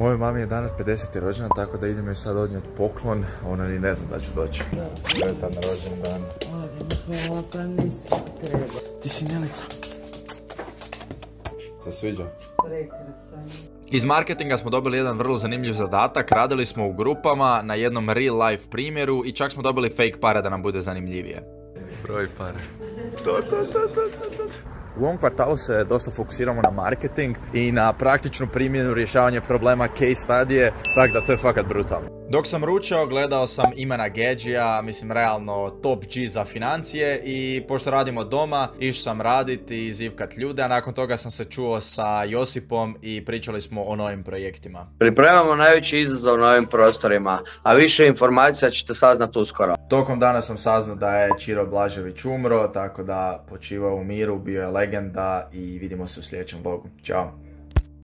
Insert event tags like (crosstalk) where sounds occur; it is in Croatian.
Mojoj mami je danas 50. rođendan, tako da idemo joj sad odnijeti poklon. Ona ni ne zna da ću doći. Sretan rođendan. Hvala, pa nisam treba. Ti si Nelica. Se sviđa? Prekrasan. Iz marketinga smo dobili jedan vrlo zanimljiv zadatak, radili smo u grupama na jednom real life primjeru i čak smo dobili fake pare da nam bude zanimljivije. Broj pare. (laughs) U ovom kvartalu se dosta fokusiramo na marketing i na praktičnu primjenu rješavanja problema case studije, tako da to je fakat brutalno. Dok sam ručao, gledao sam imena Geđija, mislim realno top G za financije i pošto radimo doma, išao sam raditi i zivkat ljude, a nakon toga sam se čuo sa Josipom i pričali smo o novim projektima. Pripremamo najveći izazov na ovim prostorima, a više informacija ćete saznati uskoro. Tokom dana sam saznao da je Čiro Blažević umro, tako da počiva u miru, bio je legenda i vidimo se u sljedećem vlogu. Ćao!